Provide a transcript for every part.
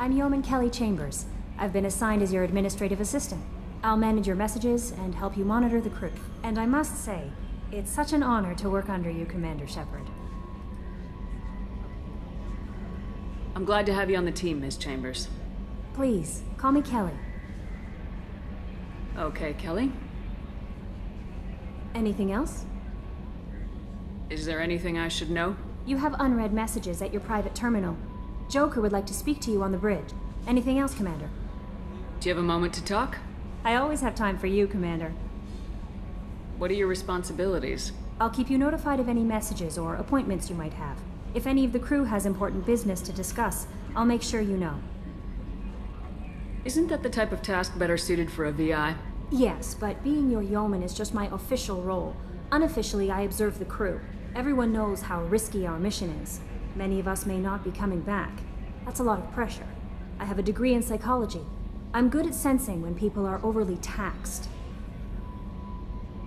I'm Yeoman Kelly Chambers. I've been assigned as your administrative assistant. I'll manage your messages and help you monitor the crew. And I must say, it's such an honor to work under you, Commander Shepard. I'm glad to have you on the team, Miss Chambers. Please, call me Kelly. Okay, Kelly. Anything else? Is there anything I should know? You have unread messages at your private terminal. Joker would like to speak to you on the bridge. Anything else, Commander? Do you have a moment to talk? I always have time for you, Commander. What are your responsibilities? I'll keep you notified of any messages or appointments you might have. If any of the crew has important business to discuss, I'll make sure you know. Isn't that the type of task better suited for a VI? Yes, but being your yeoman is just my official role. Unofficially, I observe the crew. Everyone knows how risky our mission is. Many of us may not be coming back. That's a lot of pressure. I have a degree in psychology. I'm good at sensing when people are overly taxed.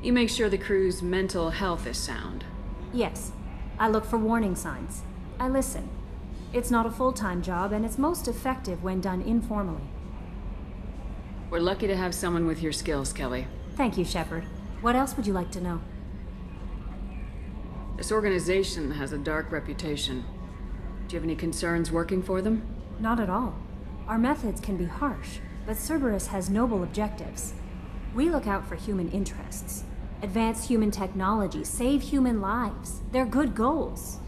You make sure the crew's mental health is sound. Yes, I look for warning signs. I listen. It's not a full-time job, and it's most effective when done informally. We're lucky to have someone with your skills, Kelly. Thank you, Shepard. What else would you like to know? This organization has a dark reputation. Do you have any concerns working for them? Not at all. Our methods can be harsh, but Cerberus has noble objectives. We look out for human interests. Advance human technology, save human lives. They're good goals.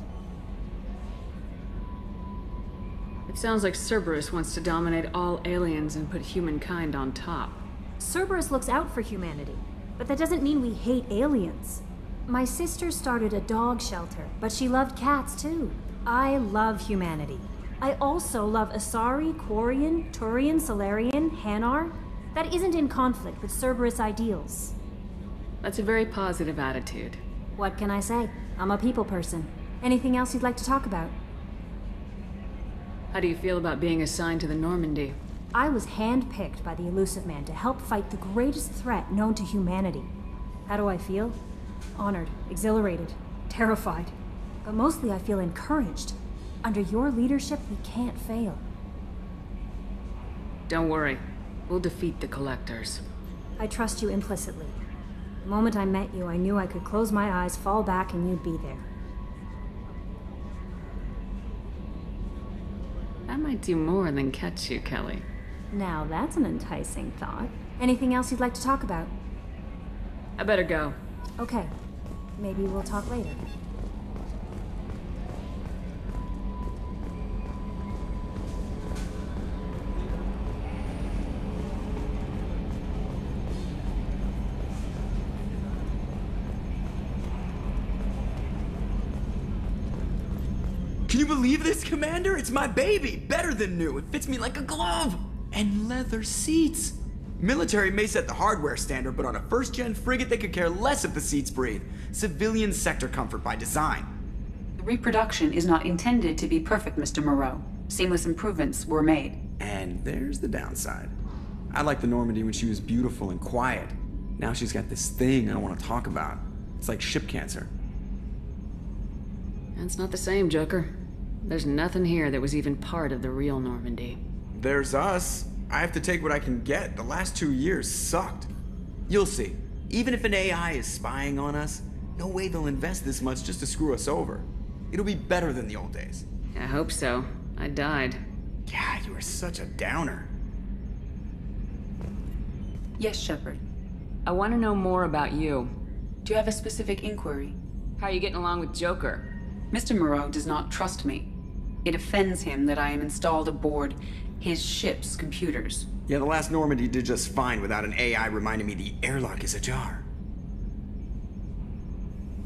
It sounds like Cerberus wants to dominate all aliens and put humankind on top. Cerberus looks out for humanity, but that doesn't mean we hate aliens. My sister started a dog shelter, but she loved cats too. I love humanity. I also love Asari, Quarian, Turian, Salarian, Hanar. That isn't in conflict with Cerberus ideals. That's a very positive attitude. What can I say? I'm a people person. Anything else you'd like to talk about? How do you feel about being assigned to the Normandy? I was handpicked by the Illusive Man to help fight the greatest threat known to humanity. How do I feel? Honored, exhilarated, terrified. But mostly I feel encouraged. Under your leadership, we can't fail. Don't worry. We'll defeat the Collectors. I trust you implicitly. The moment I met you, I knew I could close my eyes, fall back, and you'd be there. That might do more than catch you, Kelly. Now that's an enticing thought. Anything else you'd like to talk about? I better go. Okay. Maybe we'll talk later. Can you believe this, Commander? It's my baby! Better than new. It fits me like a glove! And leather seats! Military may set the hardware standard, but on a first gen frigate, they could care less if the seats breathe. Civilian sector comfort by design. The reproduction is not intended to be perfect, Mr. Moreau. Seamless improvements were made. And there's the downside. I liked the Normandy when she was beautiful and quiet. Now she's got this thing I don't want to talk about. It's like ship cancer. That's not the same, Joker. There's nothing here that was even part of the real Normandy. There's us. I have to take what I can get. The last two years sucked. You'll see. Even if an AI is spying on us, no way they'll invest this much just to screw us over. It'll be better than the old days. I hope so. I died. Yeah, you are such a downer. Yes, Shepard. I want to know more about you. Do you have a specific inquiry? How are you getting along with Joker? Mr. Moreau does not trust me. It offends him that I am installed aboard his ship's computers. Yeah, the last Normandy did just fine without an AI reminding me the airlock is ajar.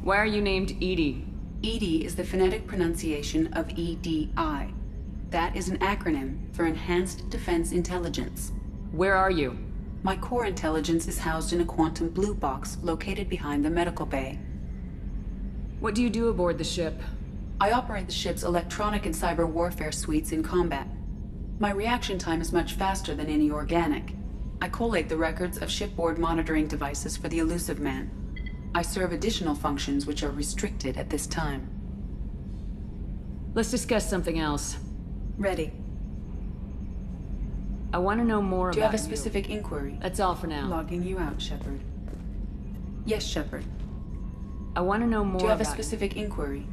Why are you named Edie? Edie is the phonetic pronunciation of EDI. That is an acronym for Enhanced Defense Intelligence. Where are you? My core intelligence is housed in a quantum blue box located behind the medical bay. What do you do aboard the ship? I operate the ship's electronic and cyber warfare suites in combat. My reaction time is much faster than any organic. I collate the records of shipboard monitoring devices for the Illusive Man. I serve additional functions which are restricted at this time. Let's discuss something else. Ready. I want to know more about Do you have a specific inquiry? That's all for now. Logging you out, Shepard. Yes, Shepard. I want to know more about Do you have a about specific inquiry?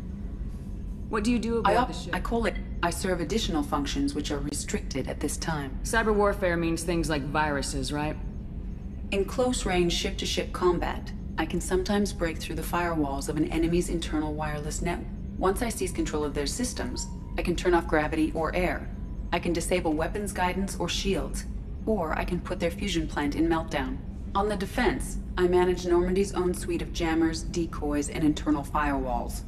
What do you do about the ship? I call it. I serve additional functions which are restricted at this time. Cyber warfare means things like viruses, right? In close range ship to ship combat, I can sometimes break through the firewalls of an enemy's internal wireless network. Once I seize control of their systems, I can turn off gravity or air. I can disable weapons guidance or shields, or I can put their fusion plant in meltdown. On the defense, I manage Normandy's own suite of jammers, decoys, and internal firewalls.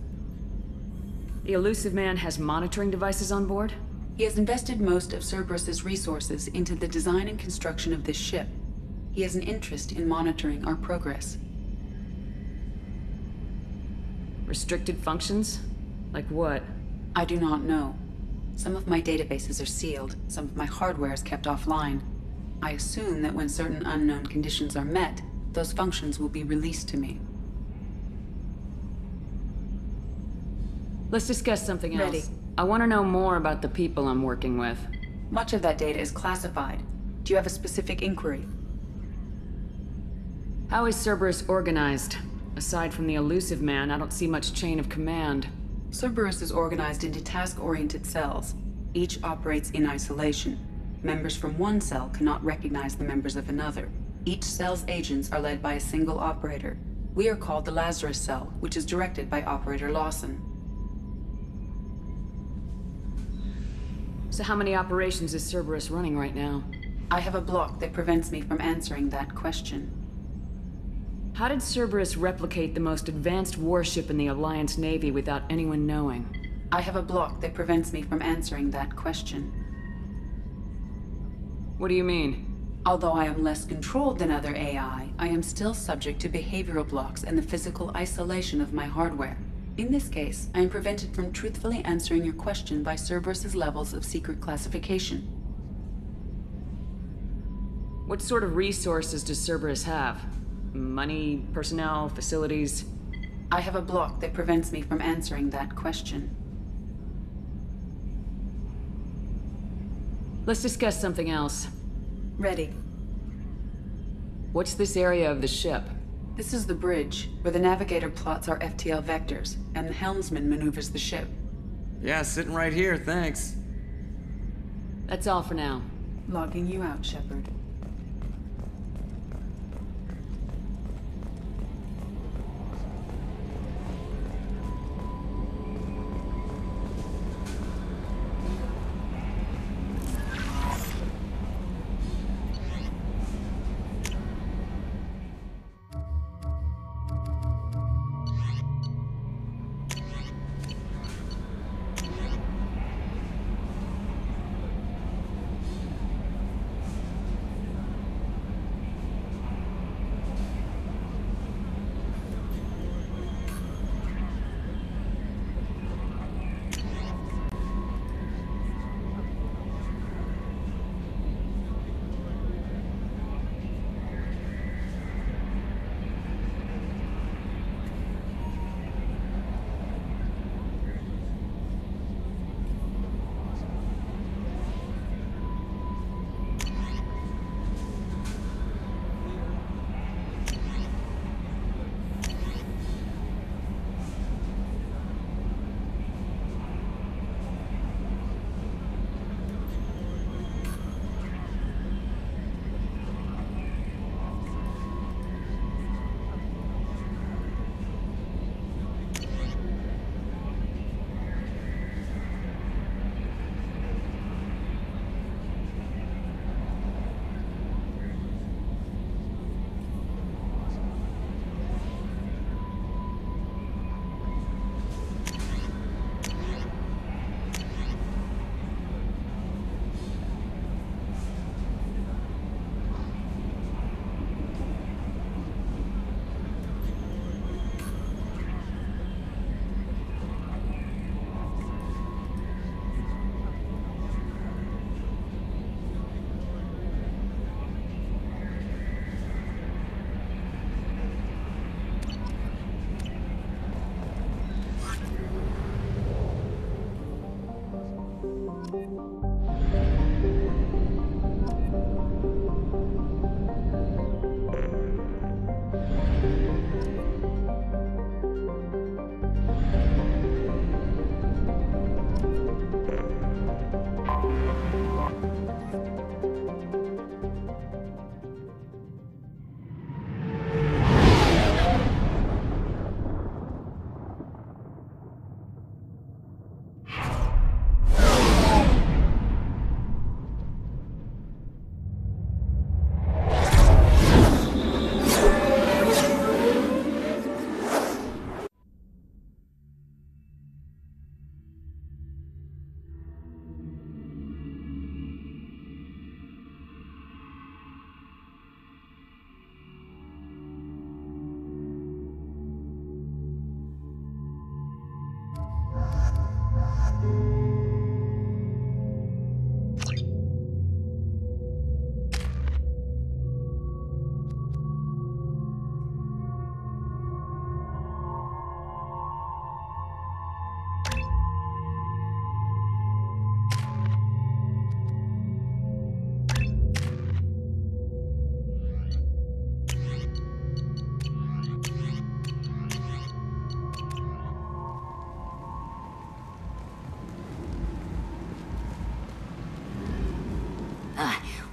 The Illusive Man has monitoring devices on board? He has invested most of Cerberus's resources into the design and construction of this ship. He has an interest in monitoring our progress. Restricted functions? Like what? I do not know. Some of my databases are sealed, some of my hardware is kept offline. I assume that when certain unknown conditions are met, those functions will be released to me. Let's discuss something else. Ready. I want to know more about the people I'm working with. Much of that data is classified. Do you have a specific inquiry? How is Cerberus organized? Aside from the Illusive Man, I don't see much chain of command. Cerberus is organized into task-oriented cells. Each operates in isolation. Members from one cell cannot recognize the members of another. Each cell's agents are led by a single operator. We are called the Lazarus Cell, which is directed by Operator Lawson. So how many operations is Cerberus running right now? I have a block that prevents me from answering that question. How did Cerberus replicate the most advanced warship in the Alliance Navy without anyone knowing? I have a block that prevents me from answering that question. What do you mean? Although I am less controlled than other AI, I am still subject to behavioral blocks and the physical isolation of my hardware. In this case, I am prevented from truthfully answering your question by Cerberus's levels of secret classification. What sort of resources does Cerberus have? Money, personnel, facilities? I have a block that prevents me from answering that question. Let's discuss something else. Ready. What's this area of the ship? This is the bridge, where the navigator plots our FTL vectors, and the helmsman maneuvers the ship. Yeah, sitting right here, thanks. That's all for now. Logging you out, Shepard.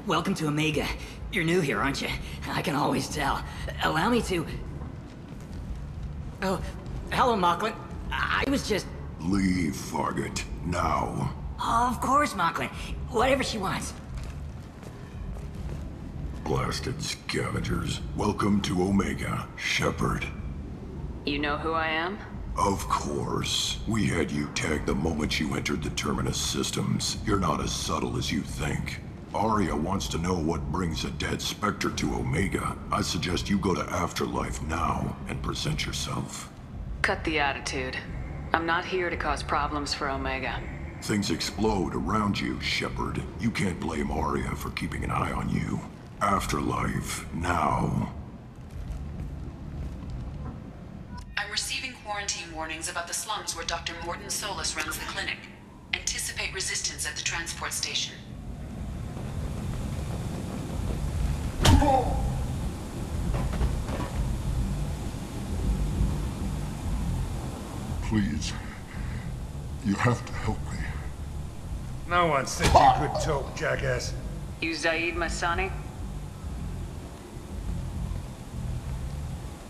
Welcome to Omega. You're new here, aren't you? I can always tell. Allow me to... Oh, hello, Mocklin. I was just... Leave, Fargate. Now. Oh, of course, Mocklin. Whatever she wants. Blasted scavengers. Welcome to Omega, Shepard. You know who I am? Of course. We had you tagged the moment you entered the Terminus systems. You're not as subtle as you think. Aria wants to know what brings a dead Spectre to Omega. I suggest you go to Afterlife now and present yourself. Cut the attitude. I'm not here to cause problems for Omega. Things explode around you, Shepard. You can't blame Aria for keeping an eye on you. Afterlife, now. I'm receiving quarantine warnings about the slums where Dr. Mordin Solus runs the clinic. Anticipate resistance at the transport station. Please. You have to help me. No one said you could talk, jackass. You Zaeed Massani?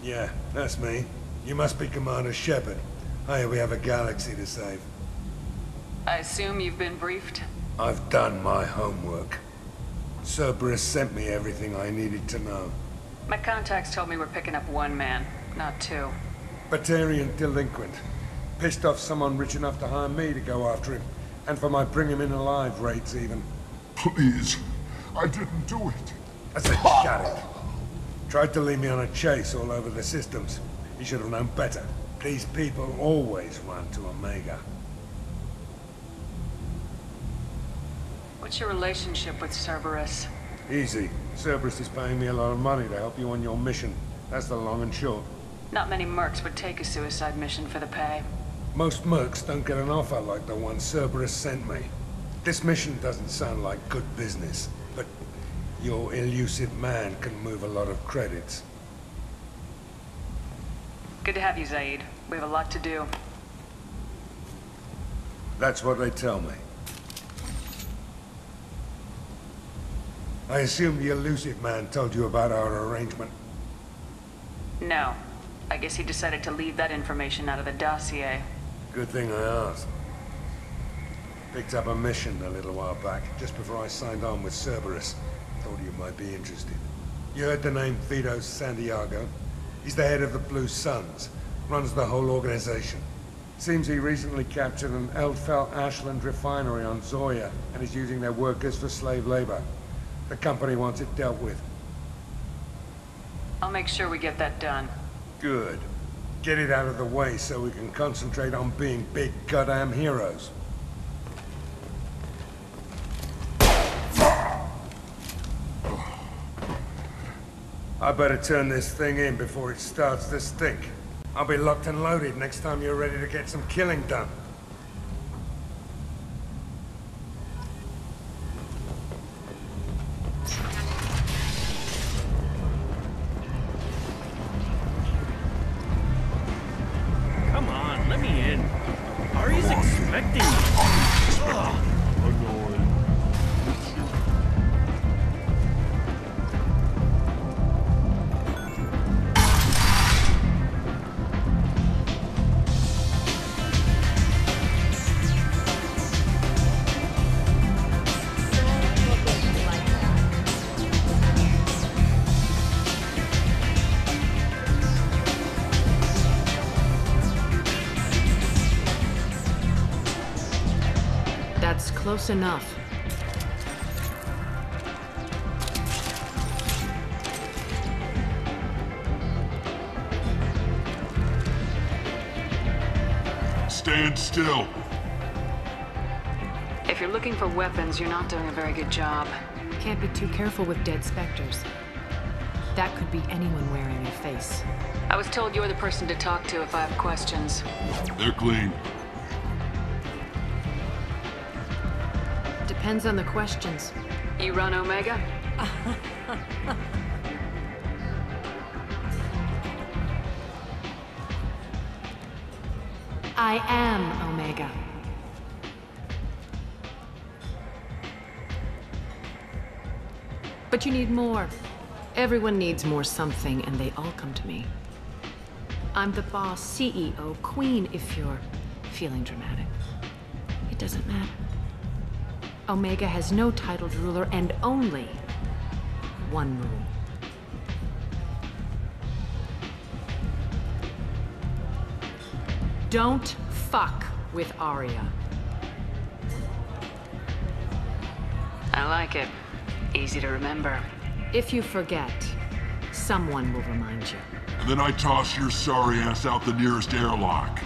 Yeah, that's me. You must be Commander Shepard. Hey, we have a galaxy to save. I assume you've been briefed? I've done my homework. Cerberus sent me everything I needed to know. My contacts told me we're picking up one man, not two. Batarian delinquent. Pissed off someone rich enough to hire me to go after him. And for my bring him in alive rates even. Please. I didn't do it. I said shut it. Tried to lead me on a chase all over the systems. He should have known better. These people always run to Omega. What's your relationship with Cerberus? Easy. Cerberus is paying me a lot of money to help you on your mission. That's the long and short. Not many mercs would take a suicide mission for the pay. Most mercs don't get an offer like the one Cerberus sent me. This mission doesn't sound like good business, but your Illusive Man can move a lot of credits. Good to have you, Zaeed. We have a lot to do. That's what they tell me. I assume the Illusive Man told you about our arrangement. No. I guess he decided to leave that information out of the dossier. Good thing I asked. Picked up a mission a little while back, just before I signed on with Cerberus. Thought you might be interested. You heard the name Vido Santiago? He's the head of the Blue Suns, runs the whole organization. Seems he recently captured an Eldfell Ashland refinery on Zorya and is using their workers for slave labor. The company wants it dealt with. I'll make sure we get that done. Good. Get it out of the way so we can concentrate on being big goddamn heroes. I better turn this thing in before it starts to stink. I'll be locked and loaded next time you're ready to get some killing done. Close enough. Stand still. If you're looking for weapons, you're not doing a very good job. Can't be too careful with dead specters. That could be anyone wearing a face. I was told you're the person to talk to if I have questions. They're clean. Depends on the questions. You run Omega? I am Omega. But you need more. Everyone needs more something, and they all come to me. I'm the boss, CEO, queen, if you're feeling dramatic. It doesn't matter. Omega has no titled ruler and only one rule. Don't fuck with Aria. I like it. Easy to remember. If you forget, someone will remind you. And then I toss your sorry ass out the nearest airlock.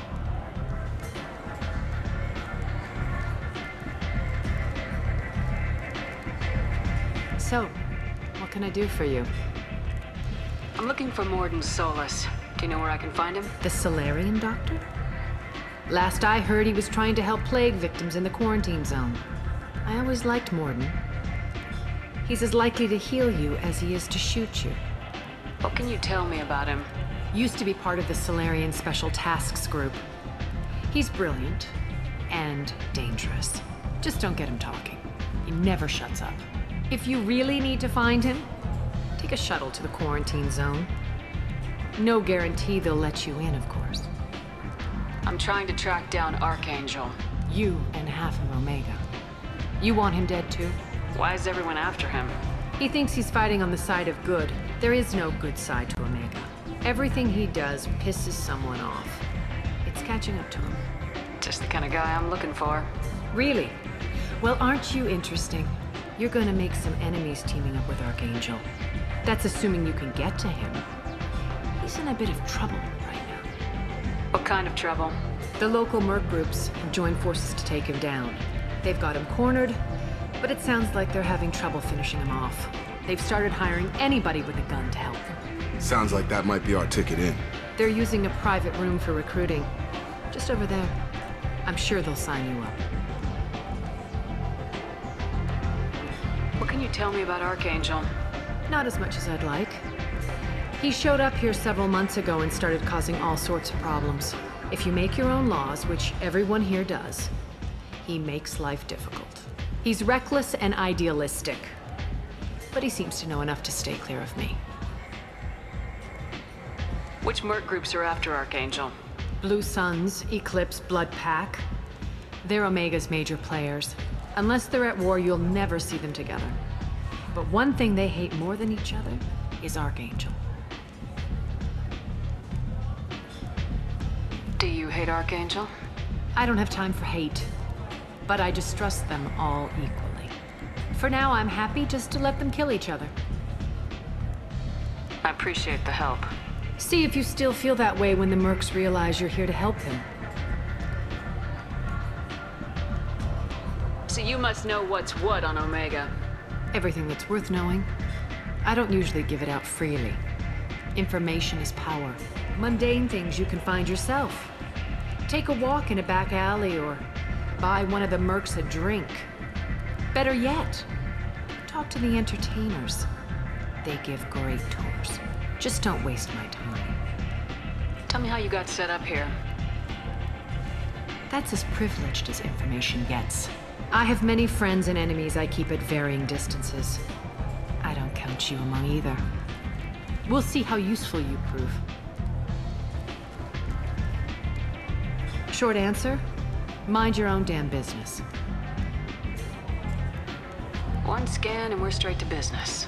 So, what can I do for you? I'm looking for Mordin Solus. Do you know where I can find him? The Salarian doctor? Last I heard, he was trying to help plague victims in the quarantine zone. I always liked Mordin. He's as likely to heal you as he is to shoot you. What can you tell me about him? Used to be part of the Salarian Special Tasks Group. He's brilliant and dangerous. Just don't get him talking. He never shuts up. If you really need to find him, take a shuttle to the quarantine zone. No guarantee they'll let you in, of course. I'm trying to track down Archangel. You and half of Omega. You want him dead too? Why is everyone after him? He thinks he's fighting on the side of good. There is no good side to Omega. Everything he does pisses someone off. It's catching up to him. Just the kind of guy I'm looking for. Really? Well, aren't you interesting? You're gonna make some enemies teaming up with Archangel. That's assuming you can get to him. He's in a bit of trouble right now. What kind of trouble? The local merc groups have joined forces to take him down. They've got him cornered, but it sounds like they're having trouble finishing him off. They've started hiring anybody with a gun to help. Sounds like that might be our ticket in. They're using a private room for recruiting. Just over there. I'm sure they'll sign you up. You tell me about Archangel? Not as much as I'd like. He showed up here several months ago and started causing all sorts of problems. If you make your own laws, which everyone here does, he makes life difficult. He's reckless and idealistic. But he seems to know enough to stay clear of me. Which merc groups are after Archangel? Blue Suns, Eclipse, Blood Pack. They're Omega's major players. Unless they're at war, you'll never see them together. But one thing they hate more than each other is Archangel. Do you hate Archangel? I don't have time for hate, but I distrust them all equally. For now, I'm happy just to let them kill each other. I appreciate the help. See if you still feel that way when the Mercs realize you're here to help them. So you must know what's what on Omega. Everything that's worth knowing. I don't usually give it out freely. Information is power. Mundane things you can find yourself. Take a walk in a back alley or buy one of the mercs a drink. Better yet, talk to the entertainers. They give great tours. Just don't waste my time. Tell me how you got set up here. That's as privileged as information gets. I have many friends and enemies I keep at varying distances. I don't count you among either. We'll see how useful you prove. Short answer? Mind your own damn business. One scan and we're straight to business.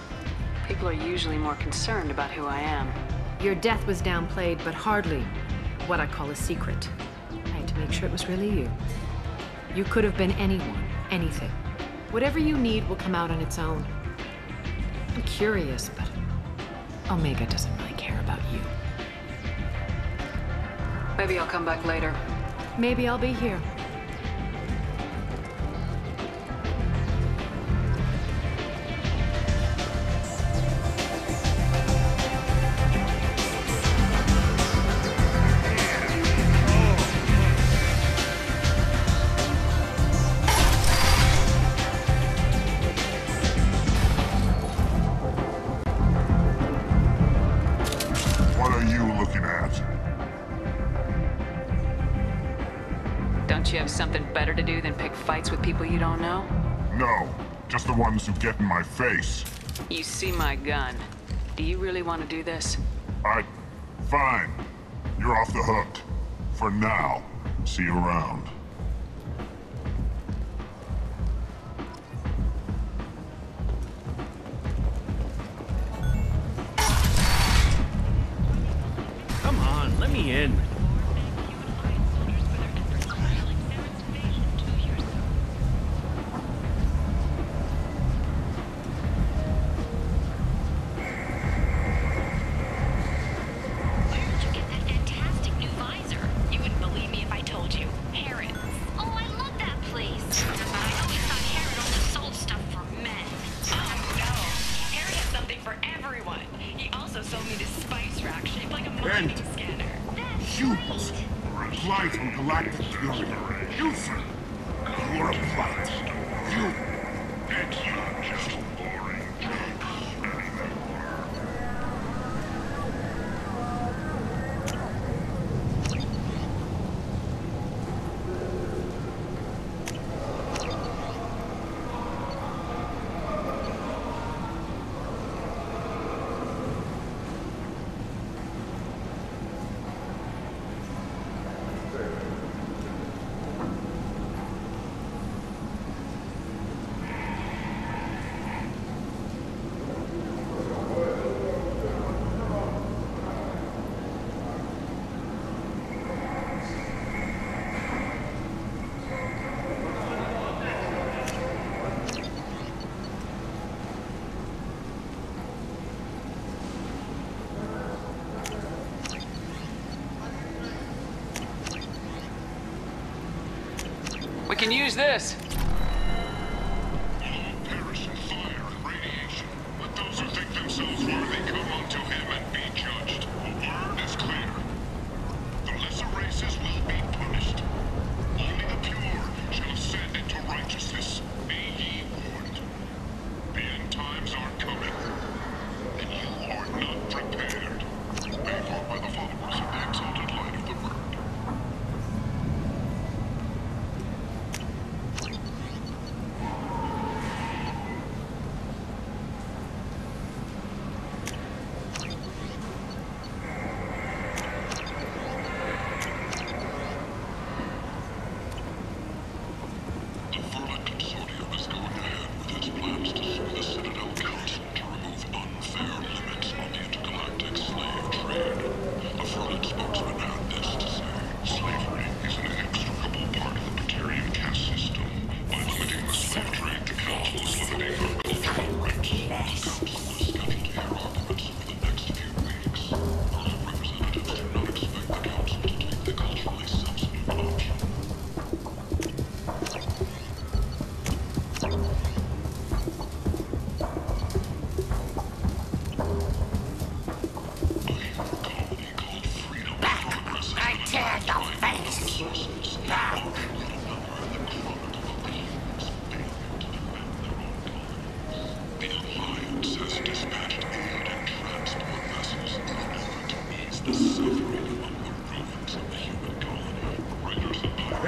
People are usually more concerned about who I am. Your death was downplayed, but hardly what I call a secret. I had to make sure it was really you. You could have been anyone, anything. Whatever you need will come out on its own. I'm curious, but Omega doesn't really care about you. Maybe I'll come back later. Maybe I'll be here. Get in my face. You see my gun. Do you really want to do this? I... Fine. You're off the hook. For now. See you around. Come on, let me in. Can use this.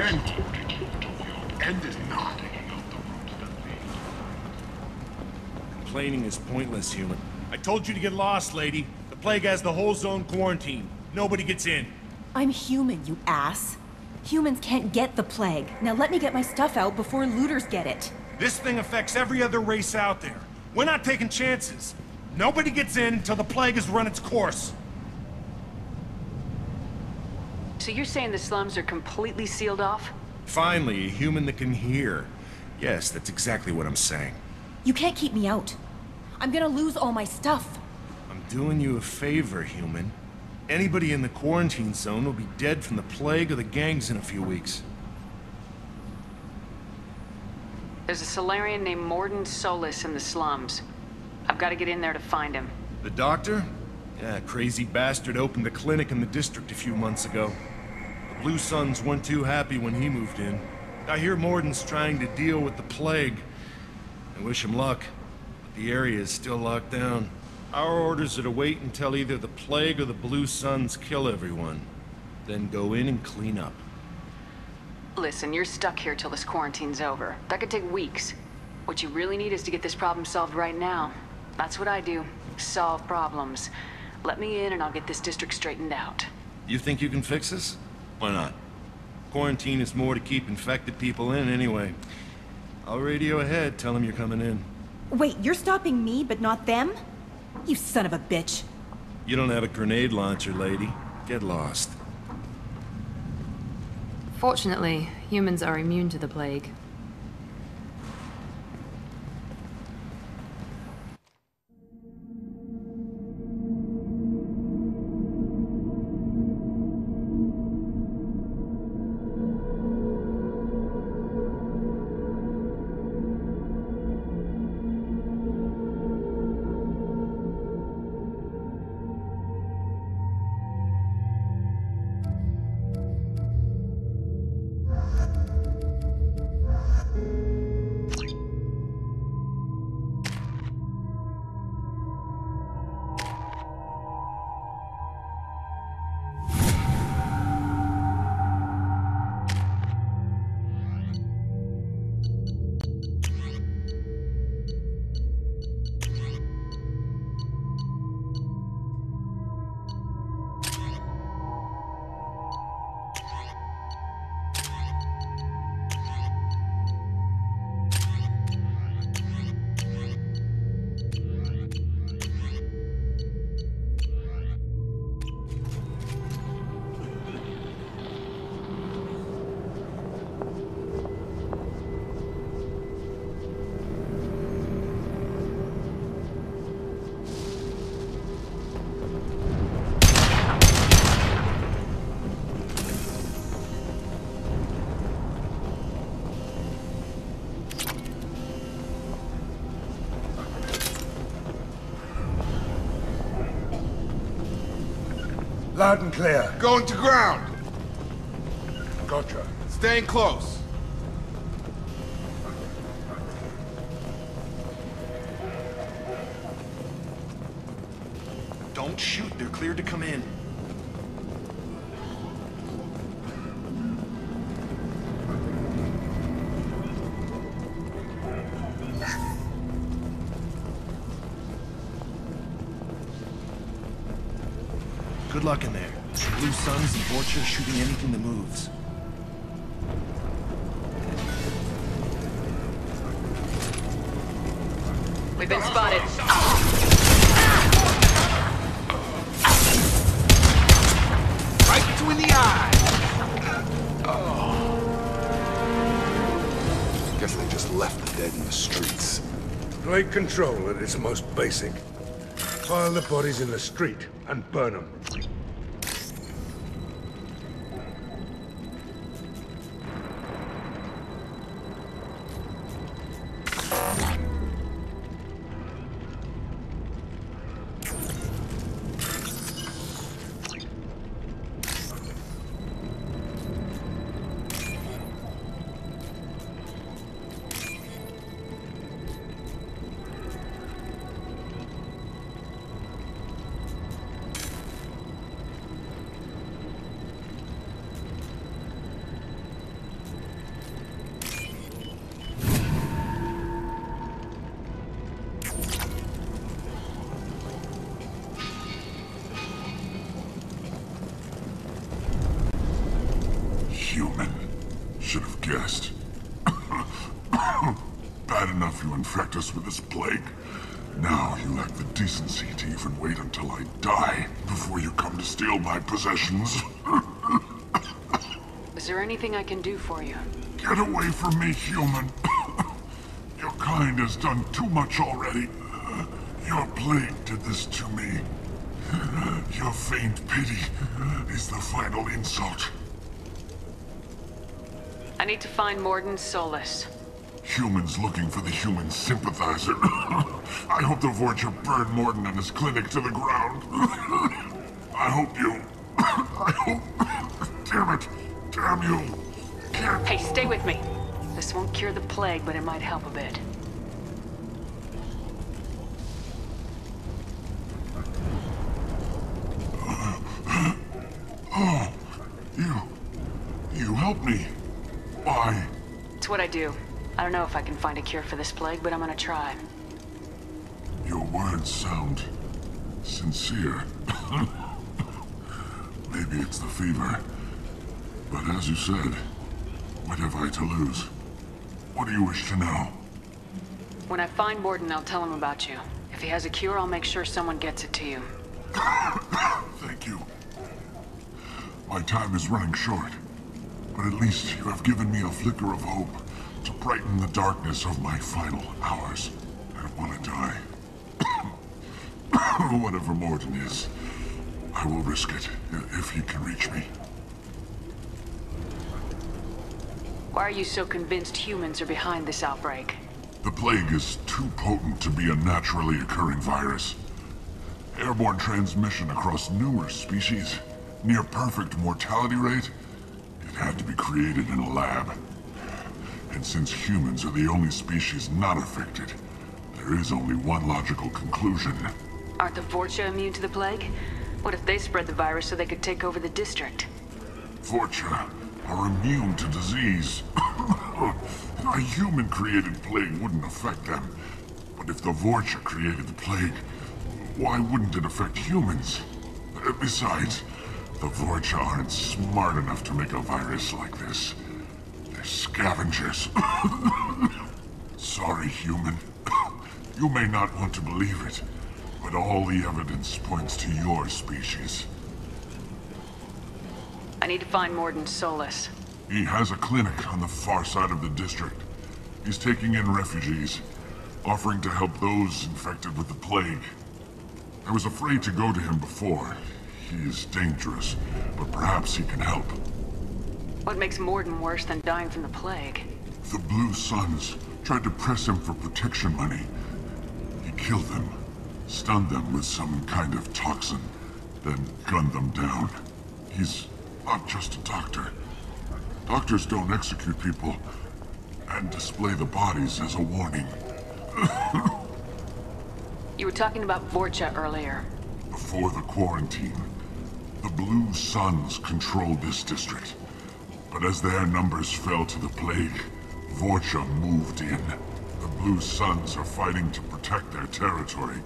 End. already took Tokyo. End is not. Complaining is pointless, human. I told you to get lost, lady. The plague has the whole zone quarantined. Nobody gets in. I'm human, you ass. Humans can't get the plague. Now let me get my stuff out before looters get it. This thing affects every other race out there. We're not taking chances. Nobody gets in until the plague has run its course. So you're saying the slums are completely sealed off? Finally, a human that can hear. Yes, that's exactly what I'm saying. You can't keep me out. I'm gonna lose all my stuff. I'm doing you a favor, human. Anybody in the quarantine zone will be dead from the plague or the gangs in a few weeks. There's a Salarian named Mordin Solus in the slums. I've got to get in there to find him. The doctor? Yeah, crazy bastard opened a clinic in the district a few months ago. Blue Suns weren't too happy when he moved in. I hear Mordin's trying to deal with the plague. I wish him luck, but the area is still locked down. Our orders are to wait until either the plague or the Blue Suns kill everyone. Then go in and clean up. Listen, you're stuck here till this quarantine's over. That could take weeks. What you really need is to get this problem solved right now. That's what I do. Solve problems. Let me in and I'll get this district straightened out. You think you can fix this? Why not? Quarantine is more to keep infected people in anyway. I'll radio ahead, tell them you're coming in. Wait, you're stopping me, but not them? You son of a bitch. You don't have a grenade launcher, lady. Get lost. Fortunately, humans are immune to the plague. Loud and clear. Going to ground. Gotcha. Staying close. Don't shoot, they're cleared to come in. Good luck in there. Blue Suns and Vorcha shooting anything that moves. We've been spotted. Right between the eyes. Guess they just left the dead in the streets. Plague control at its most basic. Pile the bodies in the street and burn them. Infect us with this plague. Now you lack the decency to even wait until I die before you come to steal my possessions. Is there anything I can do for you? Get away from me, human. Your kind has done too much already. Your plague did this to me. Your faint pity is the final insult. I need to find Mordin Solus. Humans looking for the human sympathizer. I hope the Vorcha burn Mordin and his clinic to the ground. I hope you... I hope... Damn it. Damn you. Can't... Hey, stay with me. This won't cure the plague, but it might help a bit. Oh, you... You helped me. Why? It's what I do. I don't know if I can find a cure for this plague, but I'm gonna try. Your words sound sincere. Maybe it's the fever. But as you said, what have I to lose? What do you wish to know? When I find Mordin, I'll tell him about you. If he has a cure, I'll make sure someone gets it to you. Thank you. My time is running short. But at least you have given me a flicker of hope to brighten the darkness of my final hours. I want to die. Whatever Mordin is, I will risk it if he can reach me. Why are you so convinced humans are behind this outbreak? The plague is too potent to be a naturally occurring virus. Airborne transmission across numerous species, near perfect mortality rate. It had to be created in a lab. And since humans are the only species not affected, there is only one logical conclusion. Aren't the Vorcha immune to the plague? What if they spread the virus so they could take over the district? Vorcha are immune to disease. a human-created plague wouldn't affect them. But if the Vorcha created the plague, why wouldn't it affect humans? Besides, the Vorcha aren't smart enough to make a virus like this. Scavengers. Sorry, human. You may not want to believe it, but all the evidence points to your species. I need to find Mordin Solus. He has a clinic on the far side of the district. He's taking in refugees, offering to help those infected with the plague. I was afraid to go to him before. He is dangerous, but perhaps he can help. What makes Mordin worse than dying from the plague? The Blue Suns tried to press him for protection money. He killed them, stunned them with some kind of toxin, then gunned them down. He's not just a doctor. Doctors don't execute people and display the bodies as a warning. You were talking about Vorcha earlier. Before the quarantine, the Blue Suns controlled this district. But as their numbers fell to the plague, Vorcha moved in. The Blue Suns are fighting to protect their territory.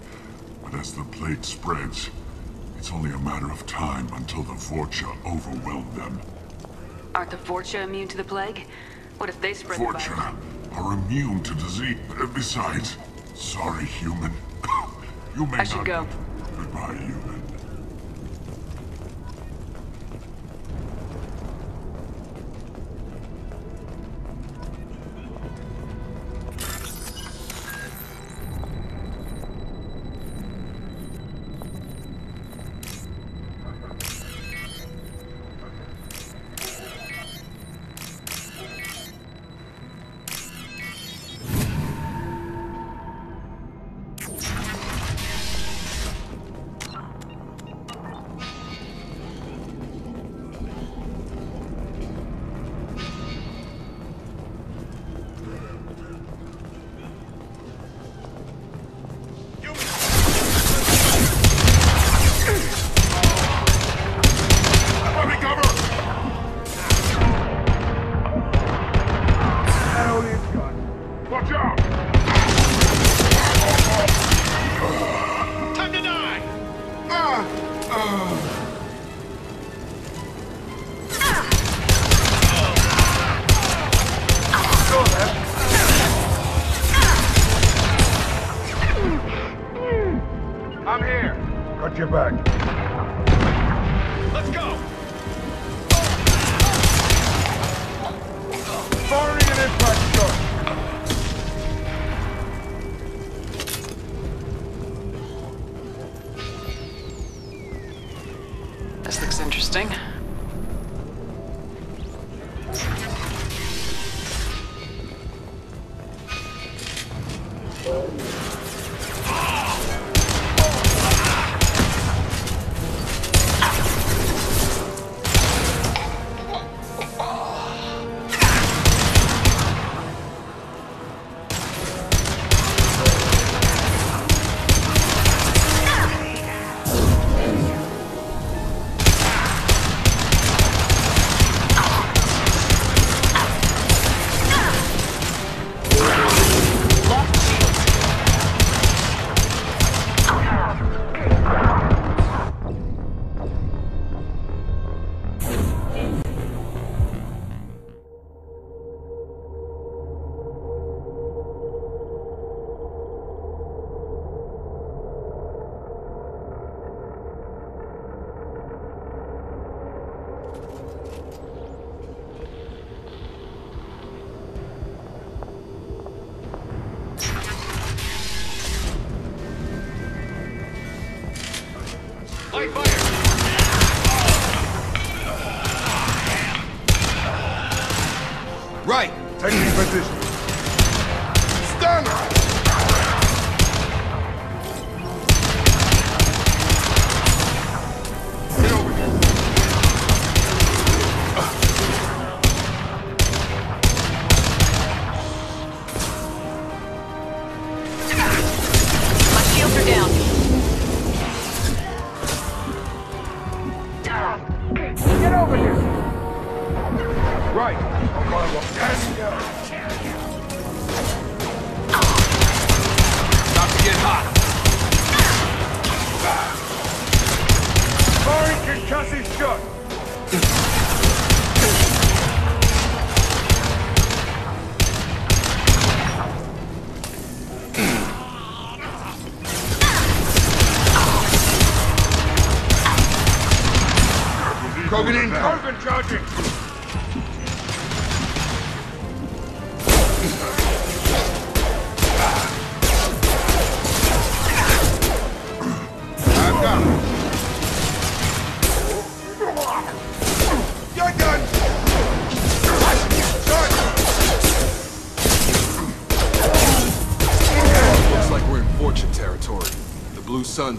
But as the plague spreads, it's only a matter of time until the Vorcha overwhelm them. Aren't the Vorcha immune to the plague? What if they spread the Vorcha virus? are immune to disease. Besides, sorry, human. you may I should not- go. Goodbye, human.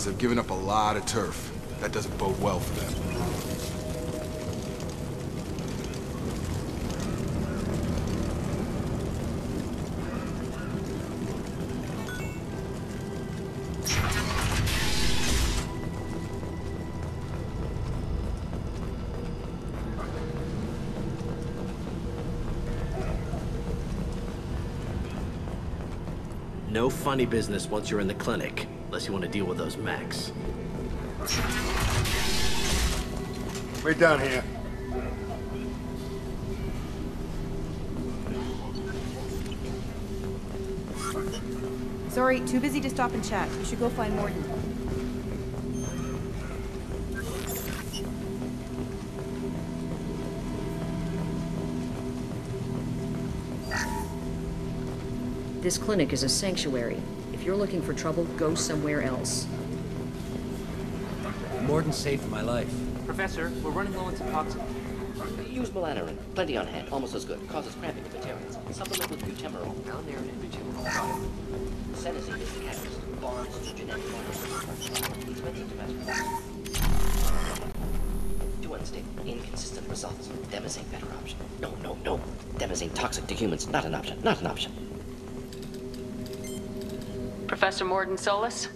Have given up a lot of turf. That doesn't bode well for them. No funny business once you're in the clinic, unless you want to deal with those mechs. We're done here. Sorry, too busy to stop and chat. You should go find Mordin. This clinic is a sanctuary. If you're looking for trouble, go somewhere else. Mordin saved my life. Professor, we're running low on some toxin. Use melanorin. Plenty on hand. Almost as good. Causes cramping to vegetarians. Supplement with butemerol. Down there in butemerol. Senescent is the catalyst. Bonds to genetic markers. Expensive to mass produce. Too unstable. Inconsistent results. Demazine better option. No, no, no. Demazine toxic to humans. Not an option. Not an option. Professor Mordin Solus?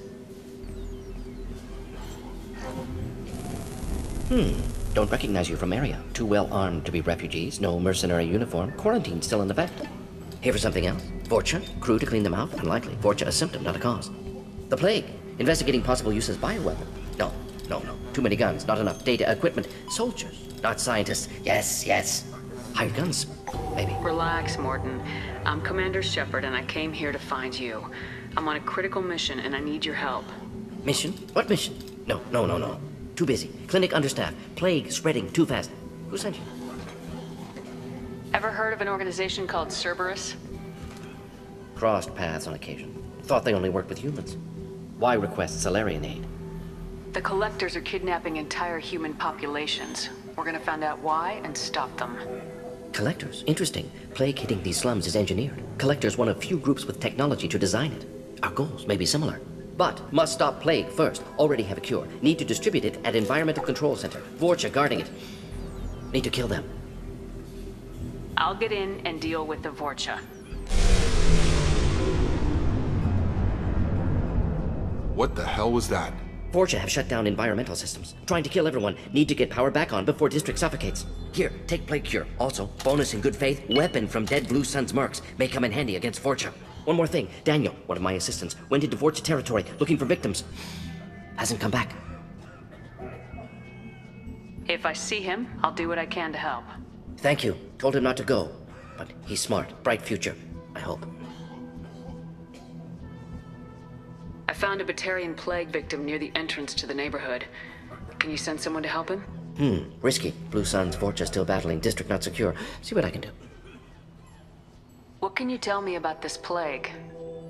Hmm. Don't recognize you from area. Too well armed to be refugees. No mercenary uniform. Quarantine still in effect. Here for something else? Vorcha? Crew to clean them out? Unlikely. Vorcha a symptom, not a cause. The plague? Investigating possible use as bioweapon? No, no, no. Too many guns, not enough data, equipment. Soldiers, not scientists. Yes, yes. Hired guns, maybe. Relax, Mordin. I'm Commander Shepard, and I came here to find you. I'm on a critical mission, and I need your help. Mission? What mission? No, no, no, no. Too busy. Clinic understaffed. Plague spreading too fast. Who sent you? Ever heard of an organization called Cerberus? Crossed paths on occasion. Thought they only worked with humans. Why request Salarian aid? The Collectors are kidnapping entire human populations. We're gonna find out why and stop them. Collectors? Interesting. Plague hitting these slums is engineered. Collectors one of few groups with technology to design it. Our goals may be similar. But must stop plague first. Already have a cure. Need to distribute it at Environmental Control Center. Vorcha guarding it. Need to kill them. I'll get in and deal with the Vorcha. What the hell was that? Vorcha have shut down environmental systems. Trying to kill everyone. Need to get power back on before district suffocates. Here, take plague cure. Also, bonus in good faith, weapon from dead Blue Sun's mercs. May come in handy against Vorcha. One more thing. Daniel, one of my assistants, went into Vorcha territory looking for victims. Hasn't come back. If I see him, I'll do what I can to help. Thank you. Told him not to go. But he's smart. Bright future. I hope. I found a Batarian plague victim near the entrance to the neighborhood. Can you send someone to help him? Hmm. Risky. Blue Sun's Vorcha still battling. District not secure. See what I can do. What can you tell me about this plague?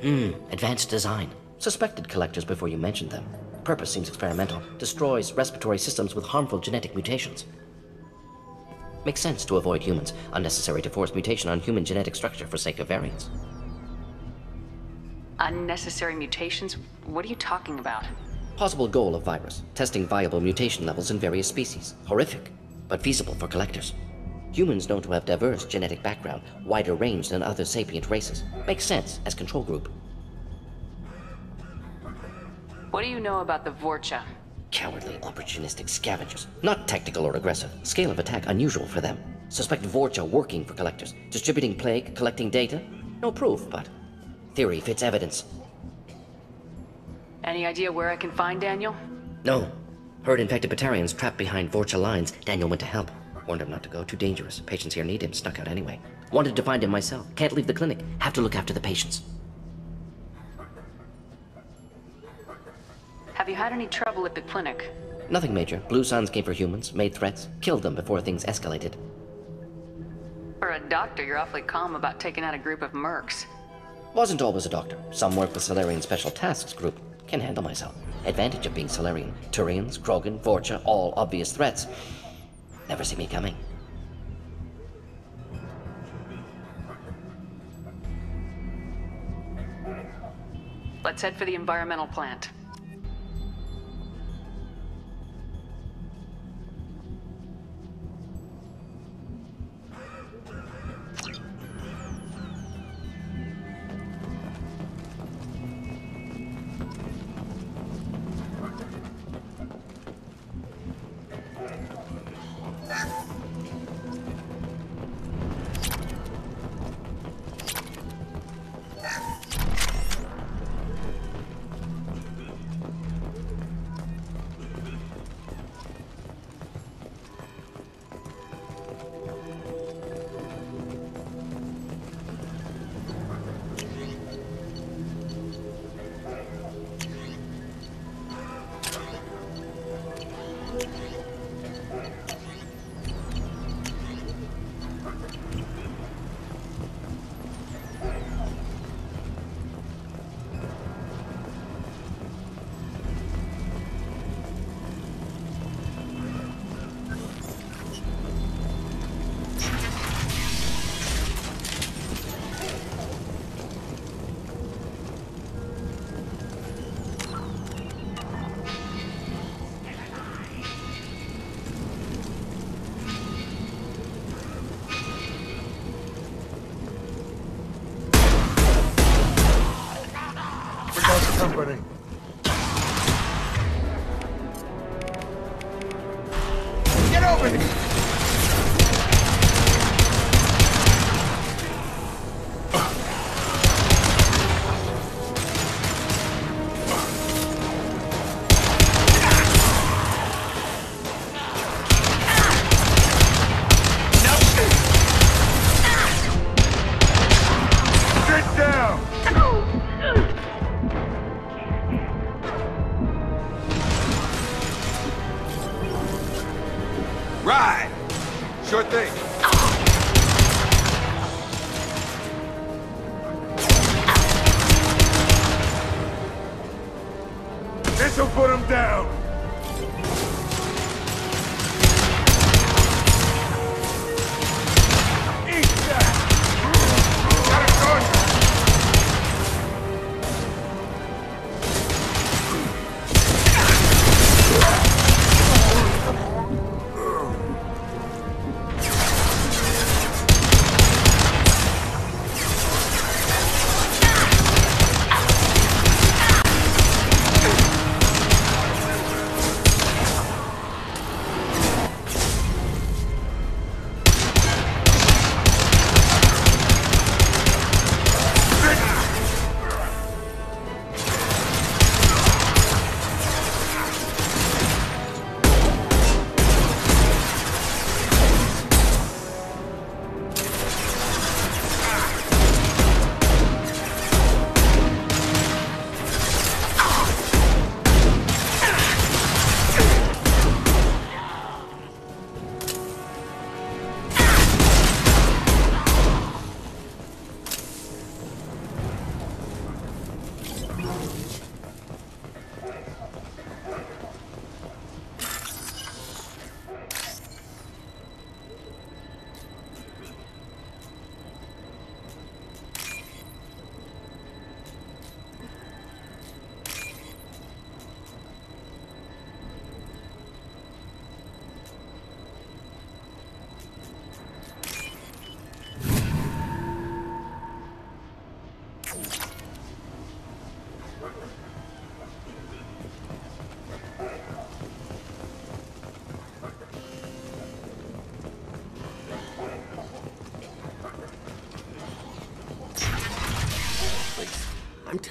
Hmm. Advanced design. Suspected collectors before you mentioned them. Purpose seems experimental. Destroys respiratory systems with harmful genetic mutations. Makes sense to avoid humans. Unnecessary to force mutation on human genetic structure for sake of variance. Unnecessary mutations? What are you talking about? Possible goal of virus testing viable mutation levels in various species. Horrific, but feasible for collectors. Humans known to have diverse genetic background, wider range than other sapient races. Makes sense as control group. What do you know about the Vorcha? Cowardly, opportunistic scavengers. Not tactical or aggressive. Scale of attack unusual for them. Suspect Vorcha working for collectors. Distributing plague, collecting data. No proof, but theory fits evidence. Any idea where I can find Daniel? No. Heard infected Batarians trapped behind Vorcha lines. Daniel went to help. Warned him not to go. Too dangerous. Patients here need him. Snuck out anyway. Wanted to find him myself. Can't leave the clinic. Have to look after the patients. Have you had any trouble at the clinic? Nothing major. Blue Suns came for humans, made threats, killed them before things escalated. For a doctor, you're awfully calm about taking out a group of mercs. Wasn't always a doctor. Some work with Salarian Special Tasks Group. Can handle myself. Advantage of being Salarian. Turians, Krogan, Vorcha, all obvious threats. Never see me coming. Let's head for the environmental plant.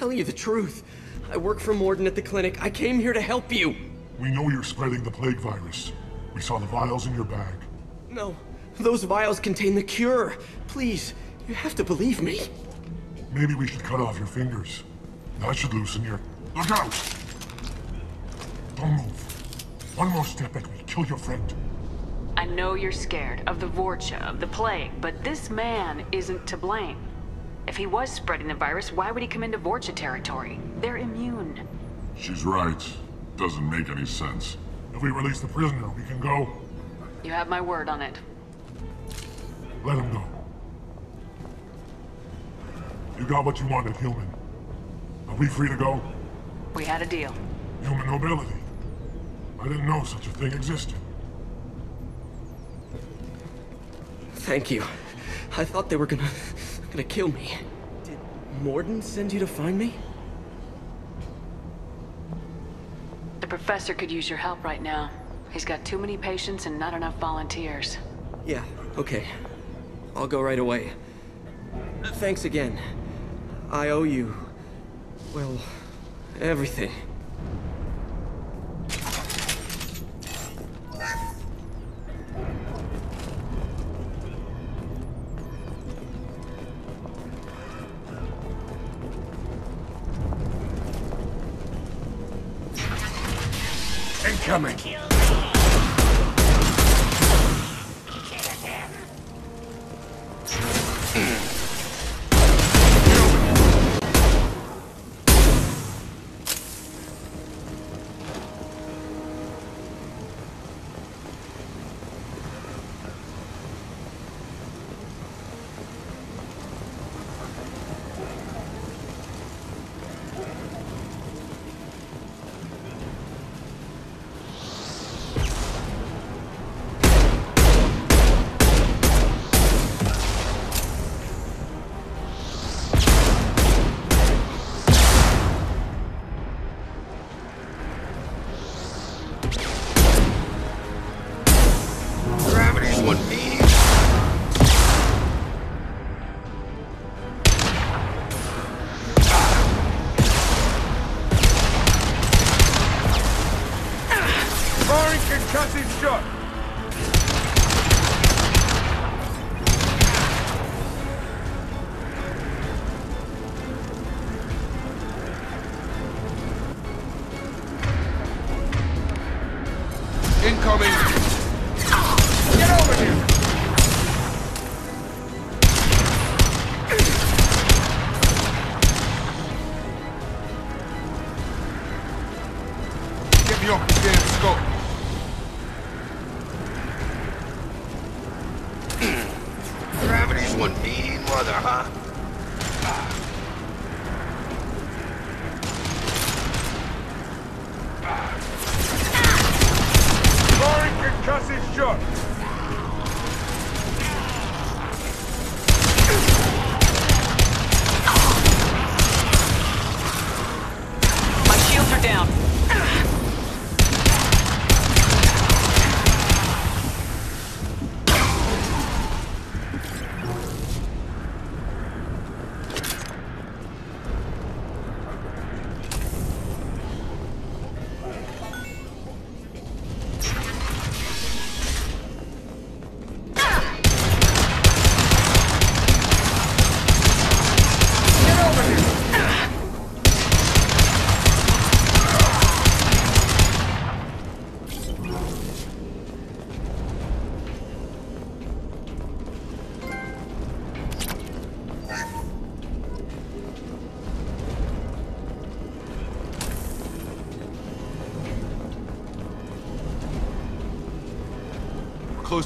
Telling you the truth. I work for Mordin at the clinic. I came here to help you. We know you're spreading the plague virus. We saw the vials in your bag. No, those vials contain the cure. Please, you have to believe me. Maybe we should cut off your fingers. That should loosen your... Look out! Don't move. One more step and we'll kill your friend. I know you're scared of the Vorcha, of the plague, but this man isn't to blame. If he was spreading the virus, why would he come into Vorcha territory? They're immune. She's right. Doesn't make any sense. If we release the prisoner, we can go. You have my word on it. Let him go. You got what you wanted, human. Are we free to go? We had a deal. Human nobility. I didn't know such a thing existed. Thank you. I thought they were gonna... gonna kill me. Did Mordin send you to find me? The professor could use your help right now. He's got too many patients and not enough volunteers. Yeah, okay. I'll go right away. Thanks again. I owe you... well, everything.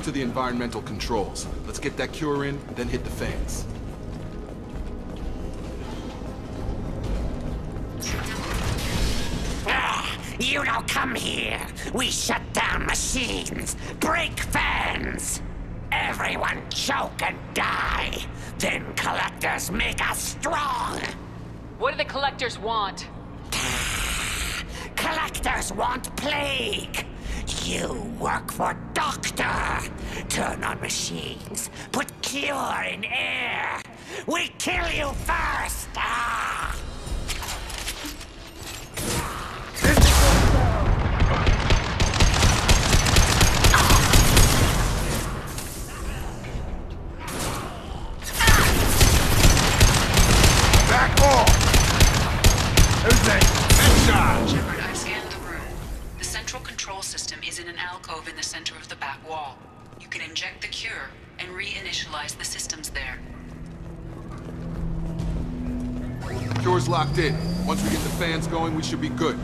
To the environmental controls. Let's get that cure in, then hit the fans. Ah, you don't come here. We shut down machines, break fans. Everyone choke and die. Then collectors make us strong. What do the collectors want? Collectors want plague. You work for Doctor. Turn on machines. Put cure in air. We kill you first. Ah! Alcove in the center of the back wall. You can inject the cure and reinitialize the systems there. Cure's locked in. Once we get the fans going, we should be good.